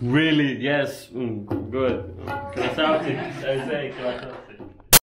Really? Yes. Mm, good. Красавчик. I say, красавчик.